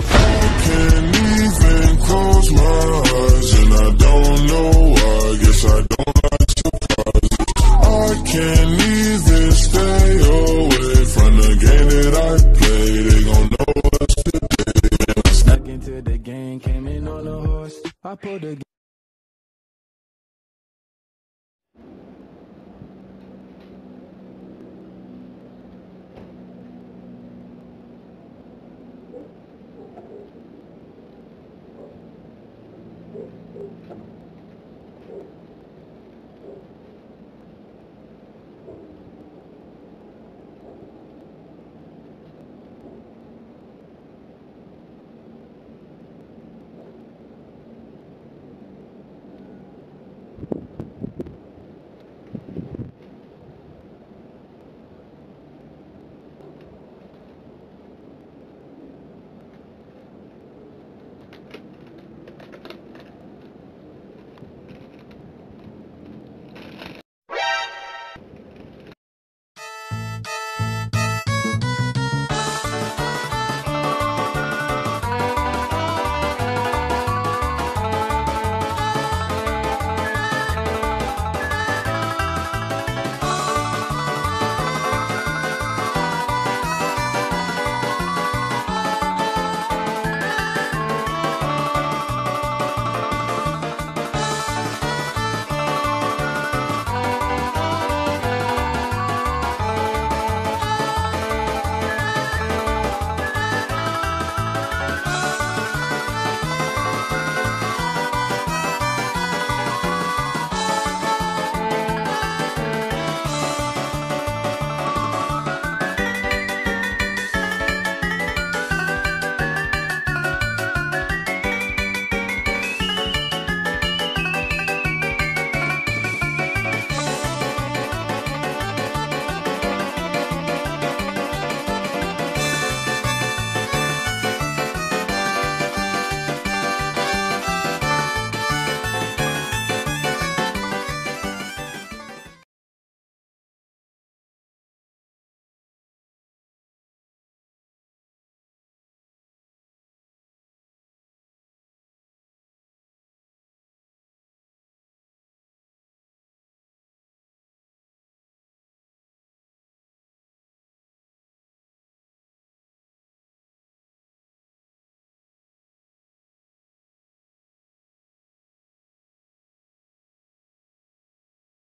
I can't even close my eyes, and I don't know why. Guess I don't like surprises. I can't even stay away from the game that I play. They gon' know. Snuck into the game, came in on a horse. I pulled a